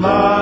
My